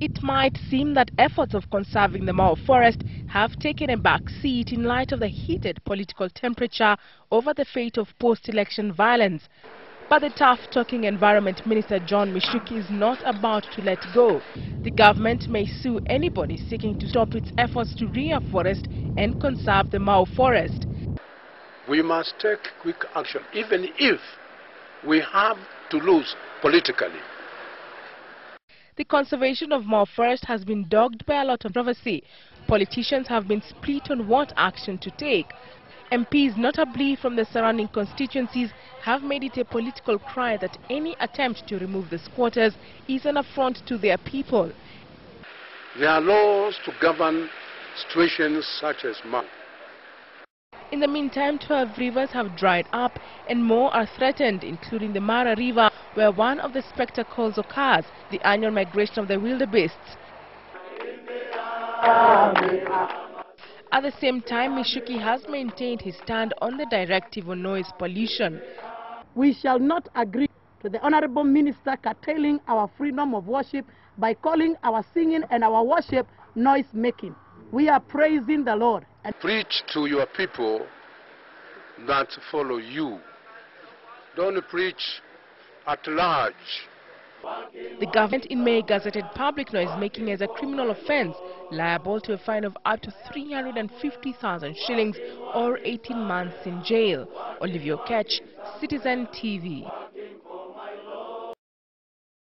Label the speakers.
Speaker 1: It might seem that efforts of conserving the Mau forest have taken a back seat in light of the heated political temperature over the fate of post-election violence. But the tough-talking Environment Minister John Michuki is not about to let go. The government may sue anybody seeking to stop its efforts to reforest and conserve the Mau forest.
Speaker 2: We must take quick action, even if we have to lose politically.
Speaker 1: The conservation of Mau Forest has been dogged by a lot of controversy. Politicians have been split on what action to take. MPs, notably from the surrounding constituencies, have made it a political cry that any attempt to remove the squatters is an affront to their people.
Speaker 2: There are laws to govern situations such as Mau.
Speaker 1: In the meantime, 12 rivers have dried up and more are threatened, including the Mara River, where one of the spectacles occurs, the annual migration of the wildebeests. At the same time, Michuki has maintained his stand on the directive on noise pollution.
Speaker 3: We shall not agree to the Honorable Minister curtailing our freedom of worship by calling our singing and our worship noise making. We are praising the Lord.
Speaker 2: And Preach to your people that follow you. Don't preach at large.
Speaker 1: The government in May gazetted public noise making as a criminal offence, liable to a fine of up to 350,000 shillings or 18 months in jail. Olivia Ketch, Citizen TV.